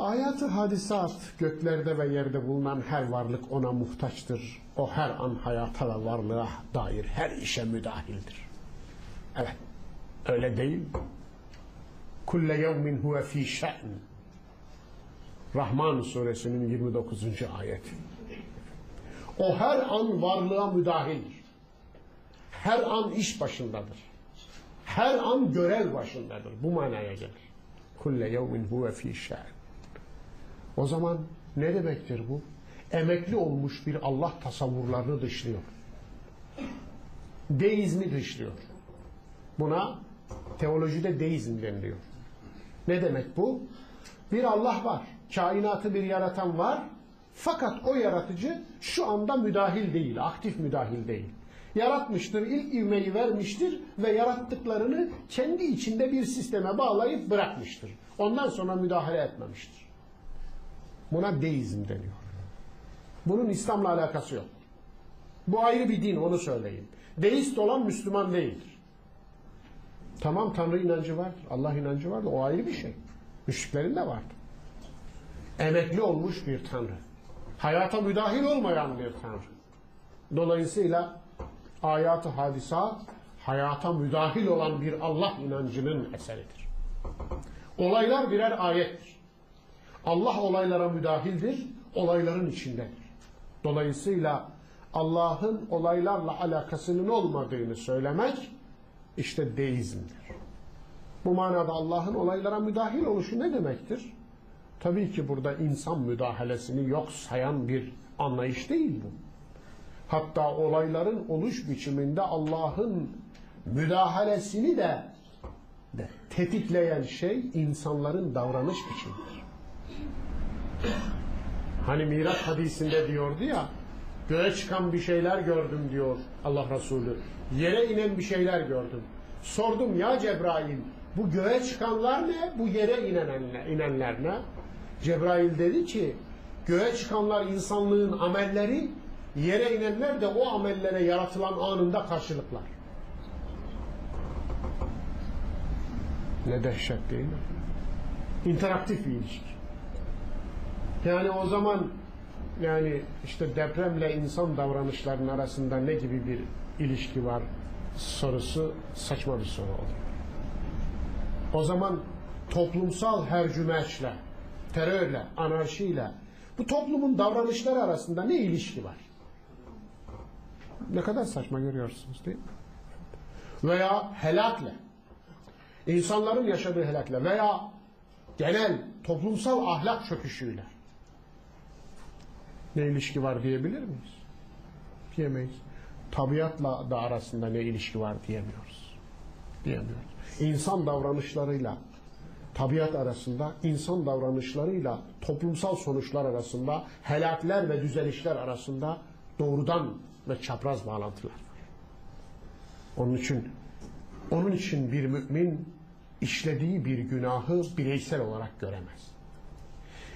Hayatı hadisat, göklerde ve yerde bulunan her varlık ona muhtaçtır. O her an hayata ve varlığa dair her işe müdahildir. Evet, öyle değil mi? Kulle yevmin huve fî şe'n. Rahman suresinin 29. ayeti. O her an varlığa müdahildir. Her an iş başındadır. Her an görev başındadır. Bu manaya gelir. Kulle yevmin huve fî şe'n. O zaman ne demektir bu? Emekli olmuş bir Allah tasavvurlarını dışlıyor. Deizmi dışlıyor. Buna teolojide deizm deniliyor. Ne demek bu? Bir Allah var. Kainatı bir yaratan var. Fakat o yaratıcı şu anda müdahil değil, aktif müdahil değil. Yaratmıştır, ilk ivmeyi vermiştir ve yarattıklarını kendi içinde bir sisteme bağlayıp bırakmıştır. Ondan sonra müdahale etmemiştir. Buna deizm deniyor. Bunun İslam'la alakası yok. Bu ayrı bir din onu söyleyeyim. Deist olan Müslüman değildir. Tamam Tanrı inancı vardır. Allah inancı vardır. O ayrı bir şey. Müşriklerin de vardır. Emekli olmuş bir Tanrı. Hayata müdahil olmayan bir Tanrı. Dolayısıyla ayatı hadisat hayata müdahil olan bir Allah inancının eseridir. Olaylar birer ayettir. Allah olaylara müdahildir, olayların içindedir. Dolayısıyla Allah'ın olaylarla alakasının olmadığını söylemek işte deizmdir. Bu manada Allah'ın olaylara müdahil oluşu ne demektir? Tabii ki burada insan müdahalesini yok sayan bir anlayış değil bu. Hatta olayların oluş biçiminde Allah'ın müdahalesini de, de tetikleyen şey insanların davranış biçimidir. Hani Miraç hadisinde diyordu ya göğe çıkan bir şeyler gördüm diyor Allah Resulü. Yere inen bir şeyler gördüm. Sordum ya Cebrail bu göğe çıkanlar ne? Bu yere inenler, inenler ne? Cebrail dedi ki göğe çıkanlar insanlığın amelleri yere inenler de o amellere yaratılan anında karşılıklar. Ne dehşet değil mi? İnteraktif bir ilişki. Yani o zaman yani işte depremle insan davranışlarının arasında ne gibi bir ilişki var sorusu saçma bir soru oluyor. O zaman toplumsal hercümeçle, terörle, anarşiyle bu toplumun davranışları arasında ne ilişki var? Ne kadar saçma görüyorsunuz değil mi? Veya helakle, insanların yaşadığı helakle veya genel toplumsal ahlak çöküşüyle ne ilişki var diyebilir miyiz? Diyemeyiz. Tabiatla da arasında ne ilişki var diyemiyoruz. Diyemiyoruz. İnsan davranışlarıyla tabiat arasında, insan davranışlarıyla toplumsal sonuçlar arasında, helakler ve düzelişler arasında doğrudan ve çapraz bağlantılar var. Onun için onun için bir mümin işlediği bir günahı bireysel olarak göremez.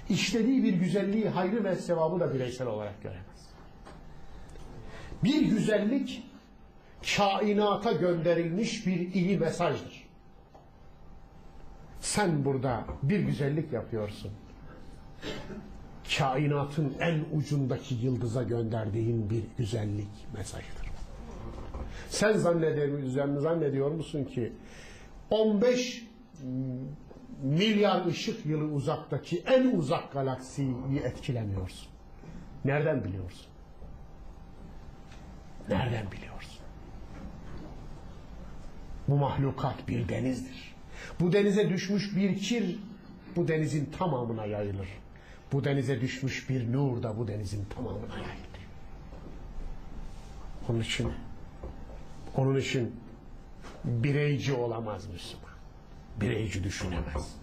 İşlediği bir güzelliği, hayrı ve sevabı da bireysel olarak göremez. Bir güzellik kainata gönderilmiş bir iyi mesajdır. Sen burada bir güzellik yapıyorsun. Kainatın en ucundaki yıldıza gönderdiğin bir güzellik mesajıdır. Sen zannediyor, zannediyor musun ki 15 milyar ışık yılı uzaktaki en uzak galaksiyi etkilemiyorsun. Nereden biliyorsun? Nereden biliyorsun? Bu mahlukat bir denizdir. Bu denize düşmüş bir kir bu denizin tamamına yayılır. Bu denize düşmüş bir nur da bu denizin tamamına yayılır. Onun için onun için bireyci olamaz Müslüman. Bireyci düşünemez.